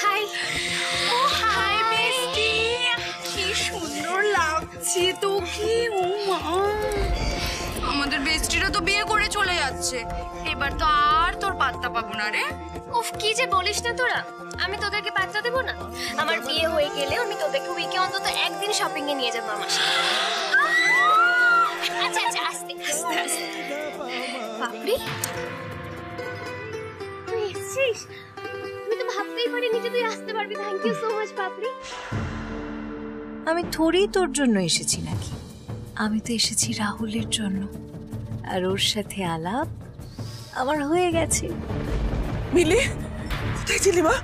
High ও high বেস্টি কি সুন্দর লাগছে তোকে ও মা আমাদের বেস্টিরা তো বিয়ে করে চলে যাচ্ছে। এবার তো আর তোর পাত্তা পাবো না রে। উফ কি যে বলিস না তোরা। আমি তোদেরকে পাত্তা দেবো না? আমার বিয়ে হয়ে গেলে আমি তোদেরকে উইকে অন্তত একদিন শপিং এ নিয়ে যাব আমার আচ্ছা আচ্ছা আস্তে আস্তে আস্তে। বাপরে। তুই এসেছিস তো ভাবতেই পারিনি যে তুই আসতে পারবি। থ্যাংক ইউ সো মাচ বাপরি আমি থোড়ি তোর জন্য এসেছি নাকি? আমি তো এসেছি রাহুলের জন্য। আর ওর সাথে আলাপ আমার হয়ে গেছে। মিলি কোথায় ছিলি মা?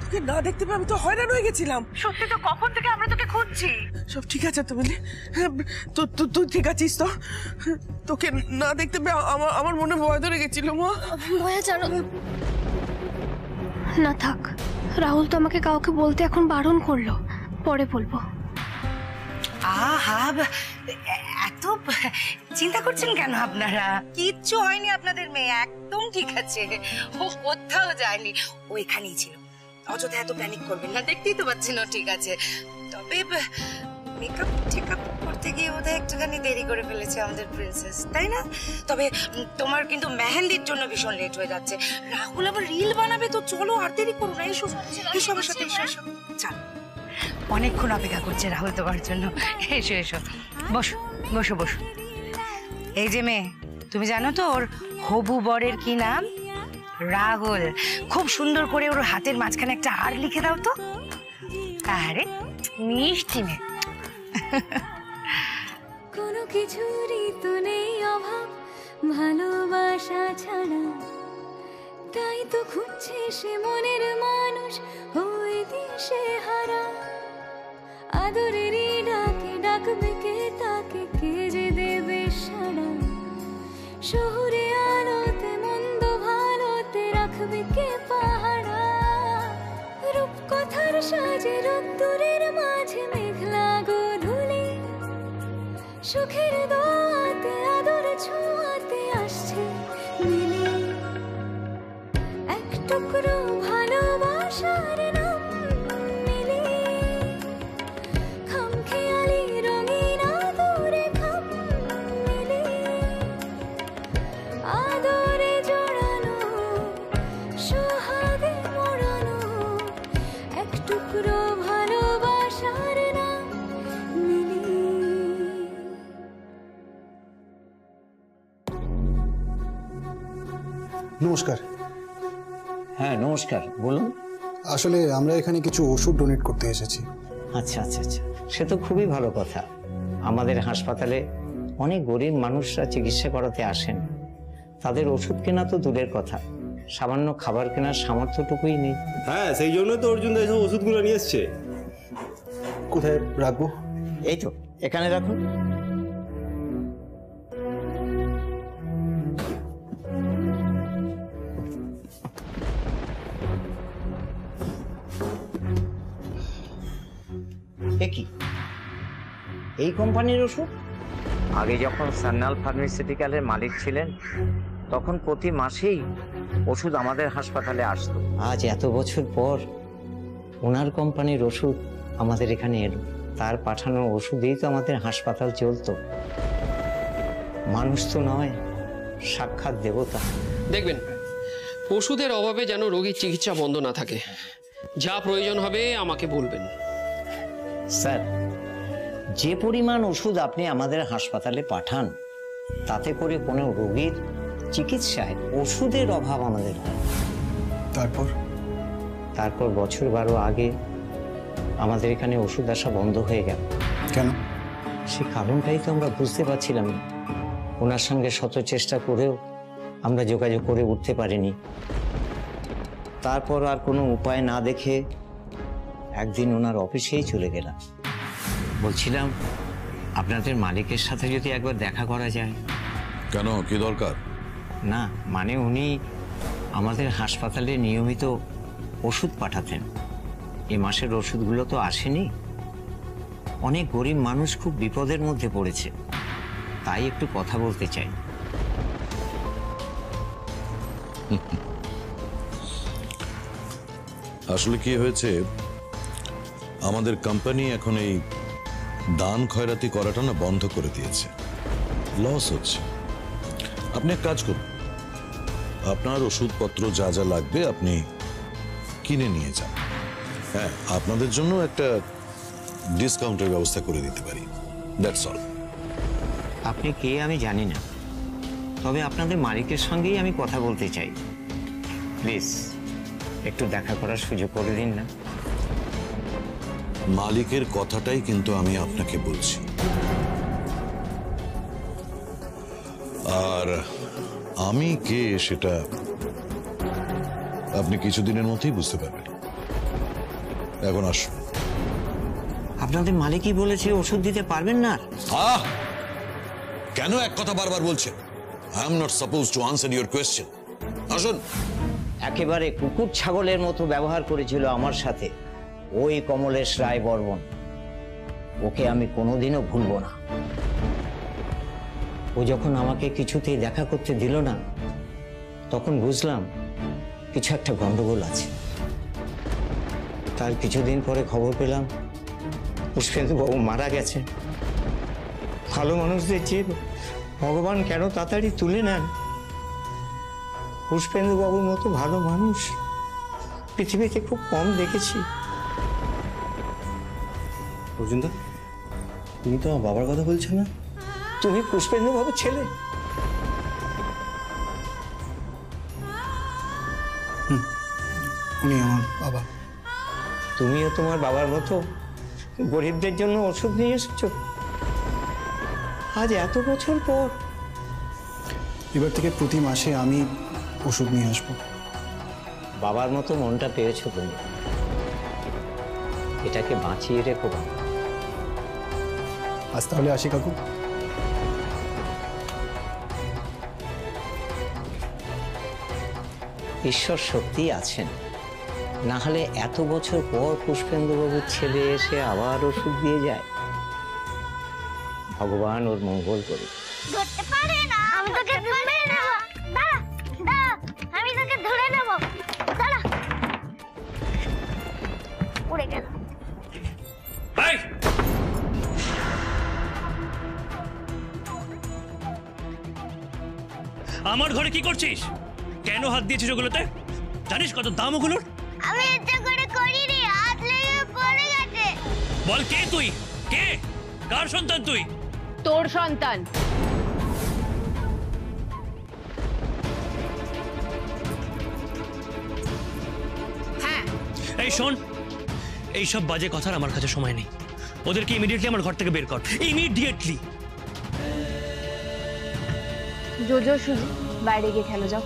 তোকে না দেখতে পেয়ে আমি তো হয়রান হয়ে গেছিলাম। সত্যি তো কখন থেকে আমরা তোকে খুঁজছি? সব ঠিক আছে তো মিলি? হ্যাঁ, তো তো- তুই ঠিক আছিস তো? তোকে না দেখতে পেয়ে আমার আমার মনে ভয় ধরে গেছিল মা। ভয় জানো না থাক। রাহুল তো আমাকে কাউকে বলতে এখন বারণ করল। পরে বলব। আহা এত চিন্তা করছেন কেন আপনারা? কিচ্ছু হয়নি আপনাদের মেয়ে, একদম ঠিক আছে। ও কোথাও যায়নি, ও এখানেই ছিল। অযথা এত প্যানিক করবেন না, দেখতেই তো পাচ্ছি না ঠিক আছে। তবে মেকআপ টেকআপ করতে গিয়ে বোধহয় একটুখানি দেরি করে ফেলেছে আমাদের প্রিন্সেস তাই না? তবে তোমার কিন্তু মেহেন্দির জন্য ভীষণ লেট হয়ে যাচ্ছে। রাহুল আবার রিল বানাবে তো চলো আর দেরি করো না এসো। এসো আমার সাথে এসো এসো। চল। অনেকক্ষণ অপেক্ষা করছে রাহুল তোমার জন্য। এসো এসো। বসো বসো বসো। এই যে মেয়ে তুমি জানো তো ওর হবু বরের কি নাম? রাহুল। খুব সুন্দর করে ওর হাতের মাঝখানে একটা হার লিখে দাও তো। আরে মিষ্টি মেয়ে। কোনো কিছুরই তো নেই অভাব, ভালোবাসা ছাড়া। তাই তো খুঁজছে সে মনের মানুষ হয়ে দিশে হারা। আদরেরই ডাকে, ডাকবে কে তাকে, কে যে সুখের নমস্কার। হ্যাঁ নমস্কার বলুন। আসলে আমরা এখানে কিছু ওষুধ ডোনেট করতে এসেছি। আচ্ছা আচ্ছা আচ্ছা। সে তো খুবই ভালো কথা। আমাদের হাসপাতালে অনেক গরিব মানুষরা চিকিৎসা করাতে আসেন। তাদের ওষুধ কেনা তো দূরের কথা। সামান্য খাবার কেনার সামর্থ্যটুকুই নেই। হ্যাঁ সেই জন্য তো অর্জুন দা এসব ওষুধগুলো নিয়ে এসছে। কোথায় রাখব? এই তো এখানে রাখুন। এ কি? এই কোম্পানির ওষুধ? আগে যখন সান্নাল ফার্মাসিউটিক্যালের মালিক ছিলেন তখন প্রতি মাসেই ওষুধ আমাদের হাসপাতালে আসতো। আজ এত বছর পর ওনার কোম্পানির ওষুধ আমাদের এখানে এলো। তার পাঠানো ওষুধেই তো আমাদের হাসপাতাল চলতো। মানুষ তো নয় সাক্ষাৎ দেবতা। দেখবেন ওষুধের অভাবে যেন রোগীর চিকিৎসা বন্ধ না থাকে। যা প্রয়োজন হবে আমাকে বলবেন। স্যার যে পরিমাণ ওষুধ আপনি আমাদের হাসপাতালে পাঠান তাতে করে কোনো রোগীর চিকিৎসায় ওষুধের অভাব আমাদের হয়। তারপর? তারপর বছর বারো আগে আমাদের এখানে ওষুধ আসা বন্ধ হয়ে গেল। কেন? সে কারণটাই তো আমরা বুঝতে পারছিলাম না। ওনার সঙ্গে শত চেষ্টা করেও আমরা যোগাযোগ করে উঠতে পারিনি। তারপর আর কোনো উপায় না দেখে একদিন ওনার অফিসেই চলে গেলাম। বলছিলাম আপনাদের মালিকের সাথে যদি একবার দেখা করা যায়। কেন? কি দরকার? না মানে উনি আমাদের হাসপাতালে নিয়মিত ওষুধ পাঠাতেন। এ মাসের ওষুধগুলো তো আসেনি। অনেক গরিব মানুষ খুব বিপদের মধ্যে পড়েছে। তাই একটু কথা বলতে চাই। আসলে কি হয়েছে? আমাদের কোম্পানি এখন এই দান খয়রাতি করাটা না বন্ধ করে দিয়েছে। লস হচ্ছে। আপনি এক কাজ করুন। আপনার ওষুধপত্র যা যা লাগবে আপনি কিনে নিয়ে যান। হ্যাঁ আপনাদের জন্য একটা ডিসকাউন্টের ব্যবস্থা করে দিতে পারি। দ্যাটস অল আপনি কে আমি জানি না। তবে আপনাদের মালিকের সঙ্গেই আমি কথা বলতে চাই। প্লিজ একটু দেখা করার সুযোগ করে দিন না। মালিকের কথাটাই কিন্তু আমি আপনাকে বলছি। আর আমি কে সেটা আপনি কিছুদিনের মধ্যেই বুঝতে পারবেন। এখন আসুন। আপনাদের মালিকই বলেছে ওষুধ দিতে পারবেন না আহ! কেন এক কথা বারবার বলছেন? I am not suppose to answer your question আসুন। একেবারে কুকুর ছাগলের মতো ব্যবহার করেছিল আমার সাথে। ওই কমলেশ রায় বর্মন ওকে আমি কোনোদিনও ভুলবো না। ও যখন আমাকে কিছুতেই দেখা করতে দিল না, তখন বুঝলাম কিছু একটা গন্ডগোল আছে। তার কিছুদিন পরে খবর পেলাম, পুষ্পেন্দু বাবু মারা গেছে। ভালো মানুষদের যে ভগবান কেন তাড়াতাড়ি তুলে নেন? পুষ্পেন্দু বাবুর মতো ভালো মানুষ পৃথিবীতে খুব কম দেখেছি। অর্জুনদা তুমি তো আমার বাবার কথা বলছো না? তুমি পুষ্পেন্দু বাবুর ছেলে উনি আমার বাবা। তুমিও তোমার বাবার মতো গরিবদের জন্য ওষুধ নিয়ে এসেছ। আজ এত বছর পর। এবার থেকে প্রতি মাসে আমি ওষুধ নিয়ে আসব। বাবার মতো মনটা পেয়েছ তুমি। এটাকে বাঁচিয়ে রেখো বাবা। আজ তাহলে আসি কাকু। ঈশ্বর সত্যি আছেন। না হলে এত বছর পর পুষ্পেন্দ্রবাবুর ছেলে এসে আবার ওষুধ দিয়ে যায়। ভগবান ওর মঙ্গল করুক। ধরতে পারে না। আমি তোকে আমার ঘরে কি করছিস? কেন হাত দিয়েছিস ওগুলোতে? জানিস কত দাম ওগুলোর? আমি ইচ্ছে করে করিনি হাত লেগে পড়ে গেছে। বল কে তুই? কে? কার সন্তান তুই? তোর সন্তান। হ্যাঁ। এই শোন এইসব বাজে কথার আমার কাছে সময় নেই। ওদেরকে ইমিডিয়েটলি আমার ঘর থেকে বের কর। ইমিডিয়েটলি জোজো সুজি বাইরে গিয়ে খেলো যাও।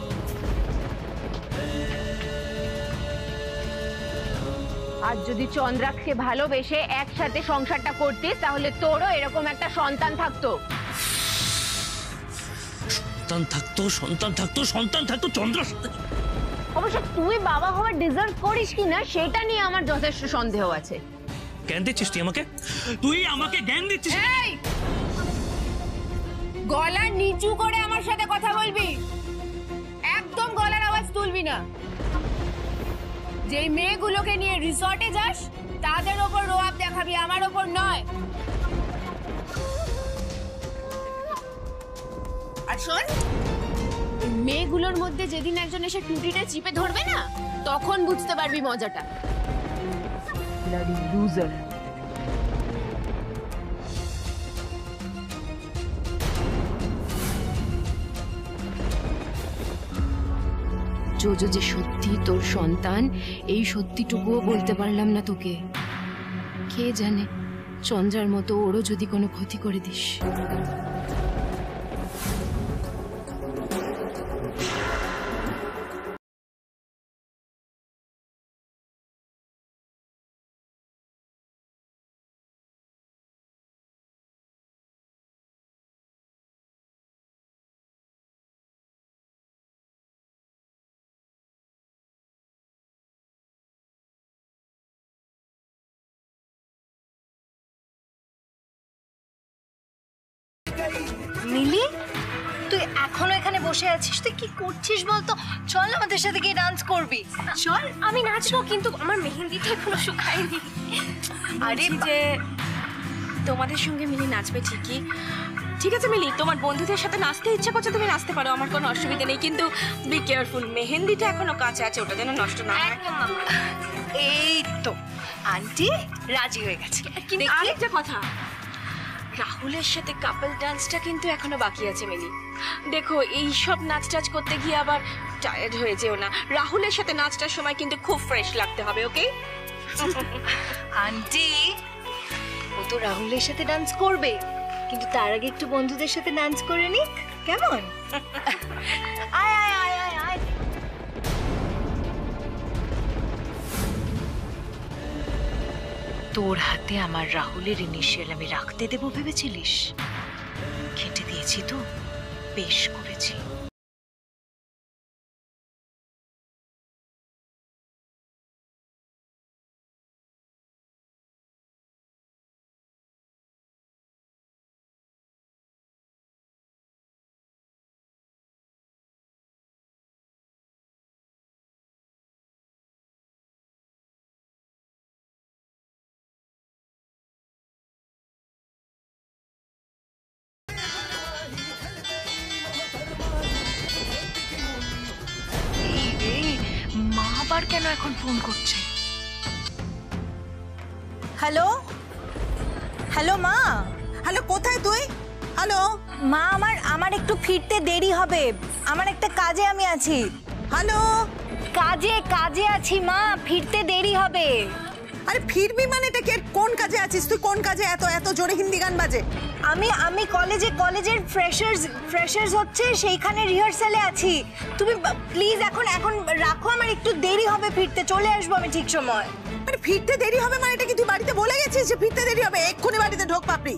আজ যদি চন্দ্রাক্ষকে ভালোবেসে একসাথে সংসারটা করতিস তাহলে তোরও এরকম একটা সন্তান থাকতো। সন্তান থাকতো সন্তান থাকতো সন্তান থাকতো চন্দ্র অবশ্য তুই বাবা হওয়ার ডিজার্ভ করিস কি না সেটা নিয়ে আমার যথেষ্ট সন্দেহ আছে। জ্ঞান দিচ্ছিস তুই আমাকে? তুই আমাকে জ্ঞান দিচ্ছিস? গলা নিচু করে আমার সাথে কথা বলবি? একদম গলার আওয়াজ তুলবি না। যেই মেয়েগুলোকে নিয়ে রিসর্টে যাস, তাদের ওপর রোয়াব দেখাবি, আমার ওপর নয়। আর শোন মেয়েগুলোর মধ্যে যেদিন একজন এসে টুটিটা চিপে ধরবে না, তখন বুঝতে পারবি মজাটা। লুজার জোজো যে সত্যি তোর সন্তান, এই সত্যিটুকুও বলতে পারলাম না তোকে। কে জানে, চন্দ্রার মতো ওরও যদি কোনো ক্ষতি করে দিস। করছিস বলতো? চল আমাদের সাথে গিয়ে ডান্স করবি। চল আমি নাচবো কিন্তু আমার মেহেন্দিটা এখনও শুকায়নি। আরে যে তোমাদের সঙ্গে মিলি নাচবে ঠিকই। ঠিক আছে মিলি তোমার বন্ধুদের সাথে নাচতে ইচ্ছা করছে তুমি নাচতে পারো আমার কোনো অসুবিধা নেই। কিন্তু বি কেয়ারফুল মেহেন্দিটা এখনও কাঁচা আছে ওটা যেন নষ্ট না হয়। এই তো আন্টি রাজি হয়ে গেছে। কিন্তু আরেকটা কথা রাহুলের সাথে কাপল ডান্সটা কিন্তু এখনও বাকি আছে মিলি। দেখো এই সব নাচ টাচ করতে গিয়ে আবার টায়ার্ড হয়ে যেও না। রাহুলের সাথে নাচটার সময় কিন্তু খুব ফ্রেশ লাগতে হবে ওকে আন্টি ও তো রাহুলের সাথে ডান্স করবে কিন্তু তার আগে একটু বন্ধুদের সাথে ডান্স করে নিক কেমন? তোর হাতে আমার রাহুলের ইনিশিয়াল আমি রাখতে দেবো ভেবেছিলিস? খেটে দিয়েছি তো বেশ করেছি। কেন এখন ফোন করছে? হ্যালো? হ্যালো মা? হ্যালো কোথায় তুই? হ্যালো? মা আমার আমার একটু ফিরতে দেরি হবে। আমার একটা কাজে আমি আছি। হ্যালো? কাজে কাজে আছি মা ফিরতে দেরি হবে। আরে ফিরবি মানে এটা কি কোন কাজে আছিস? তুই কোন কাজে এত এত জোরে হিন্দি গান বাজে? আমি আমি কলেজে কলেজের ফ্রেশার্স ফ্রেশার্স হচ্ছে সেইখানে রিহার্সালে আছি। তুমি প্লিজ এখন এখন রাখো আমার একটু দেরি হবে ফিরতে চলে আসব আমি ঠিক সময়। আরে ফিরতে দেরি হবে মানে এটা কি তুই বাড়িতে বলে গেছিস যে ফিরতে দেরি হবে? এক্ষুনি বাড়িতে ঢোক পাপড়ি।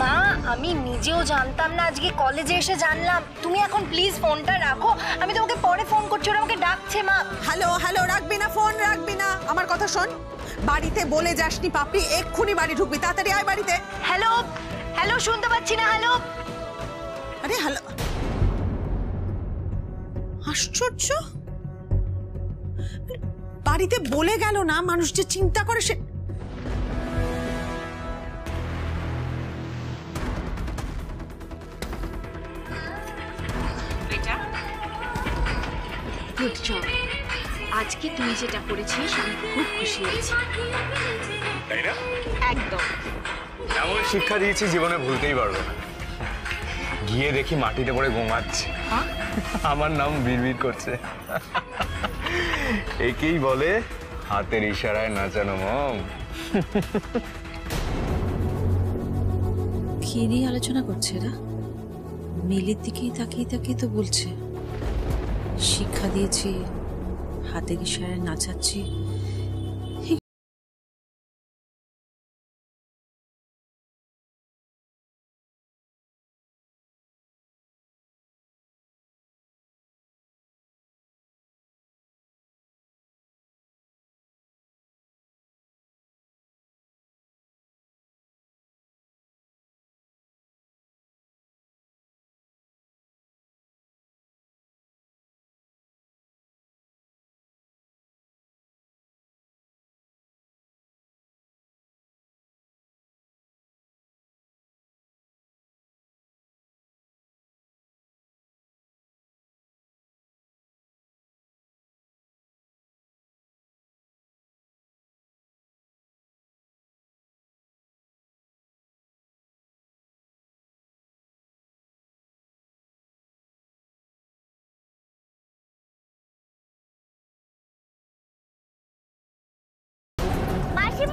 মা আমি নিজেও জানতাম না আজকে কলেজে এসে জানলাম। তুমি এখন প্লিজ ফোনটা রাখো। আমি তোমাকে পরে ফোন করছি ওরা আমাকে ডাকছে মা। হ্যালো হ্যালো রাখবি না ফোন রাখবি না। আমার কথা শোন। বাড়িতে বলে যাসনি পাপড়ি এক্ষুনি বাড়ি ঢুকবি তাড়াতাড়ি আয় বাড়িতে। হ্যালো হ্যালো শুনতে পাচ্ছি না হ্যালো। আরে হ্যালো। আশ্চর্য। বাড়িতে বলে গেল না মানুষ যে চিন্তা করে সে গুড জব। আজকে তুই যেটা করেছিস আমি খুব খুশি হয়েছি। একদম। এমন শিক্ষা দিয়েছি জীবনে ভুলতেই পারব না। গিয়ে দেখি মাটিতে পড়ে ঘুমাচ্ছে। আমার নাম বিড়বিড় করছে। একেই বলে হাতের ইশারায় নাচানো মম। কি আলোচনা করছে এরা? মিলির দিকেই তাকিয়ে তাকিয়ে তো বলছে, শিক্ষা দিয়েছি হাতে ইশারায় নাচাচ্ছি।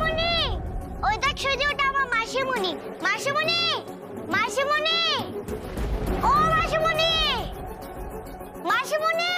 মাসিমণি! ওই দেখ সূর্য ওটা আমার মাসিমণি। মাসিমনি মাসিমণি! ও মাসিমণি! মাসিমণি!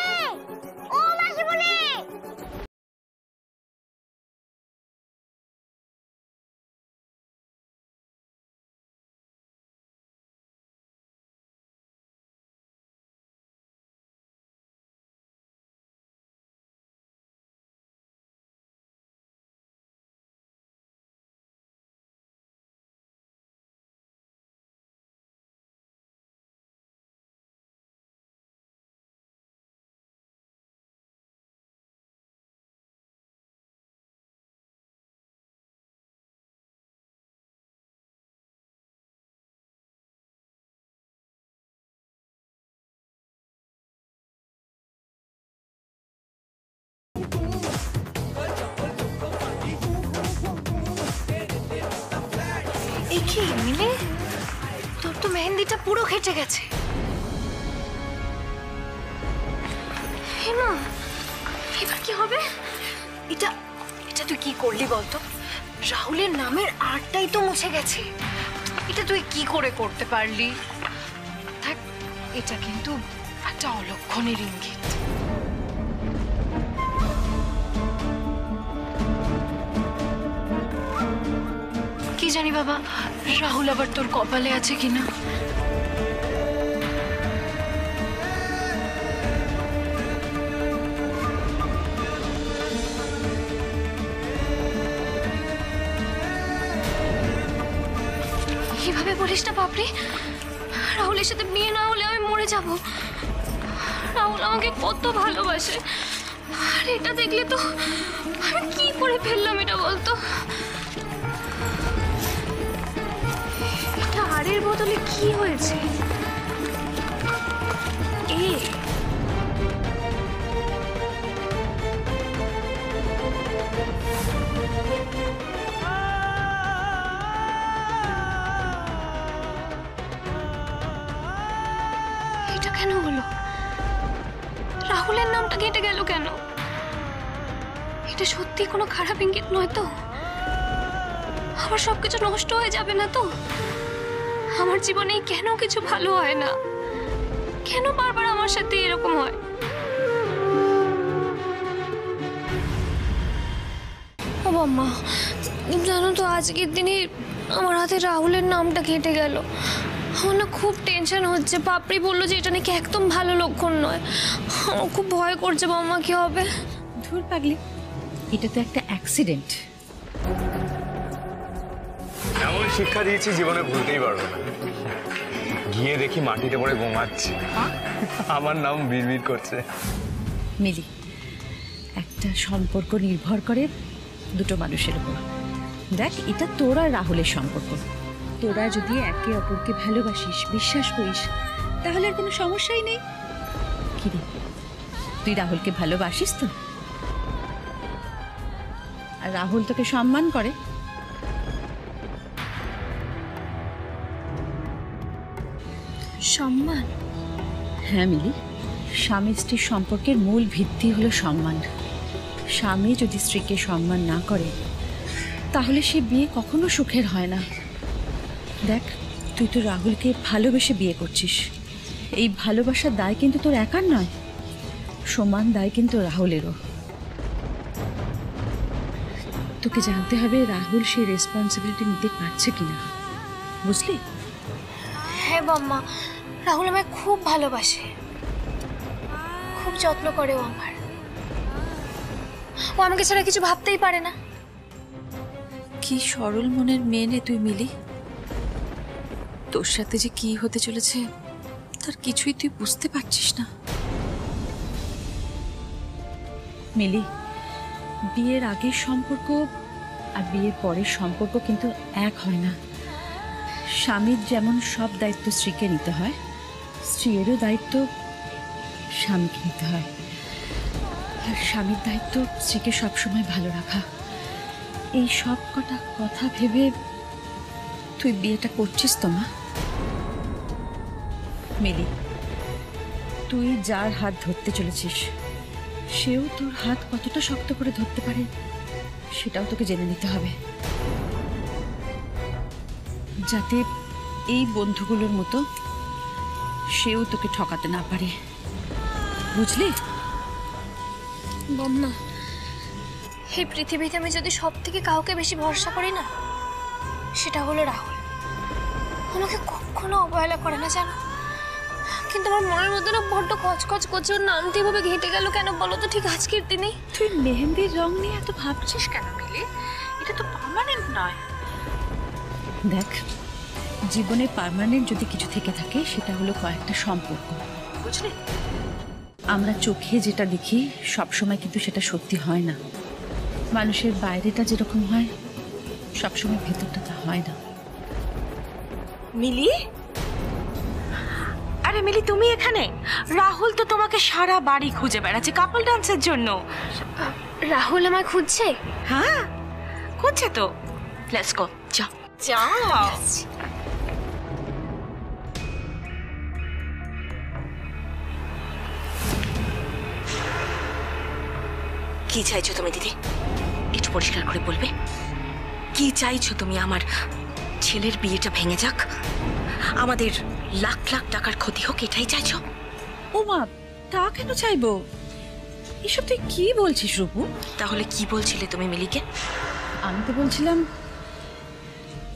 মেহেন্দিটা পুরো খেটে গেছে। হেমা, এবার কি হবে? এটা এটা তুই কি করলি বলতো? রাহুলের নামের আটটাই তো মুছে গেছে। এটা তুই কি করে করতে পারলি? এটা কিন্তু একটা অলক্ষণের ইঙ্গিত। জানি বাবা, রাহুল আবার তোর কপালে আছে কিনা? কীভাবে বলিস না বাপরে? রাহুলের সাথে বিয়ে না হলে আমি মরে যাব। রাহুল আমাকে কত ভালোবাসে। আর এটা দেখলে তো আমি কি করে ফেললাম এটা বলতো? হাড়ের বদলে কি হয়েছে? এটা কেন হলো? রাহুলের নামটা কেটে গেল কেন? এটা সত্যি কোনো খারাপ ইঙ্গিত নয় তো? আমার সবকিছু নষ্ট হয়ে যাবে না তো? আমার জীবনে কেন কিছু ভালো হয় না? কেন বারবার আমার সাথে এরকম হয়? বাম্মা জানো তো আজকের দিনে আমার হাতে রাহুলের নামটা কেটে গেল। আমার না খুব টেনশন হচ্ছে। পাপড়ি বলল যে এটা নাকি একদম ভালো লক্ষণ নয়। আমার খুব ভয় করছে বাম্মা কি হবে? ধুর পাগলি, এটা তো একটা অ্যাক্সিডেন্ট এমন শিক্ষা দিয়েছি জীবনে ভুলতেই পারব না। গিয়ে দেখি মাটিতে পড়ে ঘুমাচ্ছে। আমার নাম বিড়বিড় করছে। মিলি একটা সম্পর্ক নির্ভর করে দুটো মানুষের উপর। দেখ এটা তোর আর রাহুলের সম্পর্ক। তোরা যদি একে অপরকে ভালোবাসিস বিশ্বাস করিস তাহলে আর কোনো সমস্যাই নেই। কি রে তুই রাহুলকে ভালোবাসিস তো? আর রাহুল তোকে সম্মান করে? সম্মান? হ্যাঁ মিলি। স্বামী স্ত্রীর সম্পর্কের মূল ভিত্তি হলো সম্মান। স্বামী যদি স্ত্রীকে সম্মান না করে তাহলে সে বিয়ে কখনো সুখের হয় না। দেখ তুই তো রাহুলকে ভালোবেসে বিয়ে করছিস। এই ভালোবাসার দায় কিন্তু তোর একার নয়। সমান দায় কিন্তু রাহুলেরও। তোকে জানতে হবে রাহুল সেই রেসপন্সিবিলিটি নিতে পারছে কিনা। বুঝলি? হ্যাঁ বাম্মা রাহুল আমায় খুব ভালোবাসে। খুব যত্ন করে ও আমার। ও আমাকে ছাড়া কিছু ভাবতেই পারে না। কি সরল মনের মেয়ে রে তুই মিলি? তোর সাথে যে কি হতে চলেছে তার কিছুই তুই বুঝতে পারছিস না। মিলি বিয়ের আগের সম্পর্ক আর বিয়ের পরের সম্পর্ক কিন্তু এক হয় না। স্বামীর যেমন সব দায়িত্ব স্ত্রীকে নিতে হয় স্ত্রীরও দায়িত্ব স্বামীকে নিতে হয়। আর স্বামীর দায়িত্ব স্ত্রীকে সবসময় ভালো রাখা। এই সব কটা কথা ভেবে তুই বিয়েটা করছিস তো, মা? মিলি, তুই যার হাত ধরতে চলেছিস, সেও তোর হাত কতটা শক্ত করে ধরতে পারে সেটাও তোকে জেনে নিতে হবে। যাতে এই বন্ধুগুলোর মতো সেও তোকে ঠকাতে না পারে। বুঝলি? বম্মা এই পৃথিবীতে আমি যদি সব থেকে কাউকে বেশি ভরসা করি না সেটা হলো রাহুল। আমাকে কখনো অবহেলা করে না জানো? কিন্তু আমার মনের মধ্যে না বড্ড কচকচ করছে ওর নামটি এভাবে ঘেঁটে গেল কেন বলো তো ঠিক আজকের দিনে? তুই মেহেন্দির রং নিয়ে এত ভাবছিস কেন মিলি? এটা তো পার্মানেন্ট নয়। দেখ জীবনে পার্মানেন্ট যদি কিছু থেকে থাকে সেটা হলো কয়েকটা সম্পর্ক। বুঝলে? আমরা চোখে যেটা দেখি সবসময় কিন্তু সেটা সত্যি হয় না। মানুষের বাইরেটা যেরকম হয় সবসময় ভেতরটা তা হয় না। মিলি? আরে মিলি তুমি এখানে? রাহুল তো তোমাকে সারা বাড়ি খুঁজে বেড়াচ্ছে কাপল ডান্সের জন্য। রাহুল আমায় খুঁজছে? হ্যাঁ খুঁজছে তো। লেটস গো যাও। যাও। কি চাইছো তুমি দিদি? একটু পরিষ্কার করে বলবে? কি চাইছো তুমি আমার ছেলের বিয়েটা ভেঙে যাক? আমাদের লাখ লাখ টাকার ক্ষতি হোক এটাই চাইছো? ও মা তা কেন চাইব? এসব তুই কি বলছিস রূপু? তাহলে কি বলছিলে তুমি মিলিকে? আমি তো বলছিলাম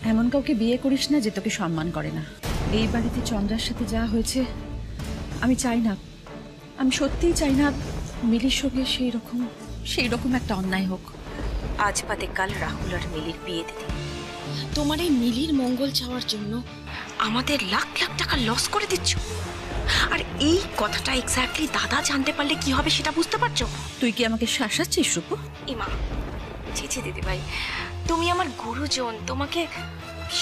এমন কাউকে বিয়ে করিস না যে তোকে সম্মান করে না। এই বাড়িতে চন্দ্রার সাথে যা হয়েছে আমি চাই না। আমি সত্যিই চাই না মিলির সঙ্গে সেই রকম সেই রকম একটা অন্যায় হোক। আজ বাদে কাল রাহুল আর মিলির বিয়ে দিদি তোমার এই মিলির মঙ্গল চাওয়ার জন্য আমাদের লাখ লাখ টাকা লস করে দিচ্ছ। আর এই কথাটা এক্স্যাক্টলি দাদা জানতে পারলে কি হবে সেটা বুঝতে পারছ? তুই কি আমাকে শাসাচ্ছিস রূপু? ইমা ছি ছি দিদি ভাই তুমি আমার গুরুজন তোমাকে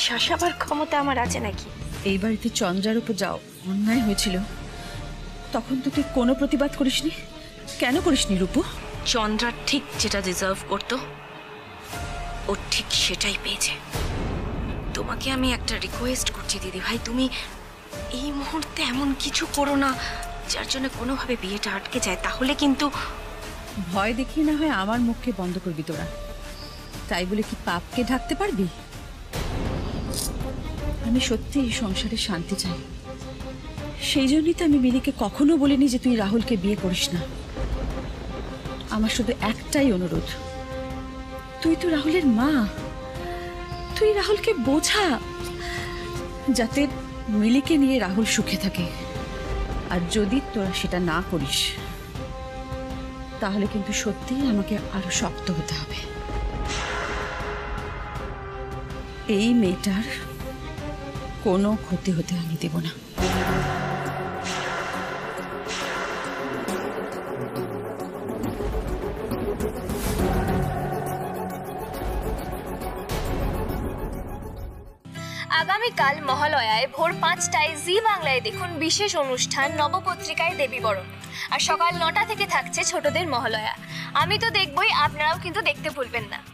শাসাবার ক্ষমতা আমার আছে নাকি? এই বাড়িতে চন্দ্রার উপর যাও অন্যায় হয়েছিল। তখন তো তুই কোনো প্রতিবাদ করিসনি। কেন করিসনি রূপু? চন্দ্রা ঠিক যেটা ডিজার্ভ করতো, ও ঠিক সেটাই পেয়েছে। তোমাকে আমি একটা রিকোয়েস্ট করছি, দিদি ভাই, তুমি এই মুহূর্তে এমন কিছু করো না, যার জন্য কোনোভাবে বিয়েটা আটকে যায়। তাহলে কিন্তু ভয় দেখিয়ে না হয় আমার মুখকে বন্ধ করবি তোরা। তাই বলে কি পাপকে ঢাকতে পারবি? আমি সত্যি এই সংসারে শান্তি চাই। সেই জন্যই তো আমি মিলিকে কখনো বলিনি যে তুই রাহুলকে বিয়ে করিস না। আমার শুধু একটাই অনুরোধ। তুই তো রাহুলের মা। তুই রাহুলকে বোঝা। যাতে মিলিকে নিয়ে রাহুল সুখে থাকে। আর যদি তোরা সেটা না করিস, তাহলে কিন্তু সত্যিই আমাকে আরও শক্ত হতে হবে। এই মেয়েটার কোনো ক্ষতি হতে আমি দেব না। মহালয়ায় ভোর পাঁচটায় জি বাংলায় দেখুন বিশেষ অনুষ্ঠান নবপত্রিকায় দেবীবরণ। আর সকাল নটা থেকে থাকছে ছোটদের মহালয়া। আমি তো দেখবই, আপনারাও কিন্তু দেখতে ভুলবেন না।